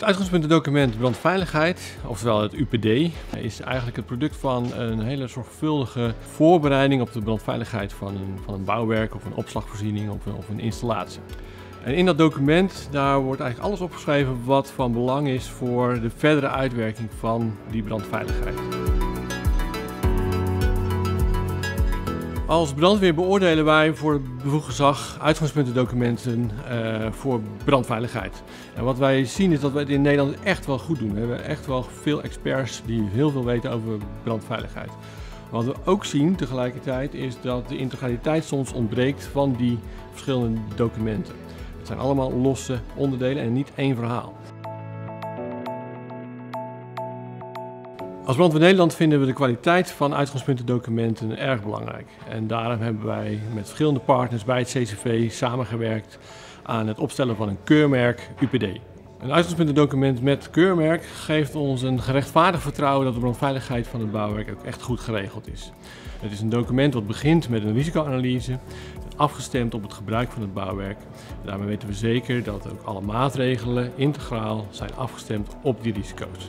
Het uitgangspuntendocument brandveiligheid, oftewel het UPD, is eigenlijk het product van een hele zorgvuldige voorbereiding op de brandveiligheid van een, van een bouwwerk of een opslagvoorziening of of een installatie. En in dat document daar wordt eigenlijk alles opgeschreven wat van belang is voor de verdere uitwerking van die brandveiligheid. Als brandweer beoordelen wij voor het bevoegd gezag uitgangspuntendocumenten uh, voor brandveiligheid. En wat wij zien is dat we het in Nederland echt wel goed doen. We hebben echt wel veel experts die heel veel weten over brandveiligheid. Wat we ook zien tegelijkertijd is dat de integraliteit soms ontbreekt van die verschillende documenten. Het zijn allemaal losse onderdelen en niet één verhaal. Als Brandweer Nederland vinden we de kwaliteit van uitgangspuntendocumenten erg belangrijk. En daarom hebben wij met verschillende partners bij het CCV samengewerkt aan het opstellen van een keurmerk UPD. Een uitgangspuntendocument met keurmerk geeft ons een gerechtvaardigd vertrouwen dat de brandveiligheid van het bouwwerk ook echt goed geregeld is. Het is een document dat begint met een risicoanalyse, afgestemd op het gebruik van het bouwwerk. Daarmee weten we zeker dat ook alle maatregelen integraal zijn afgestemd op die risico's.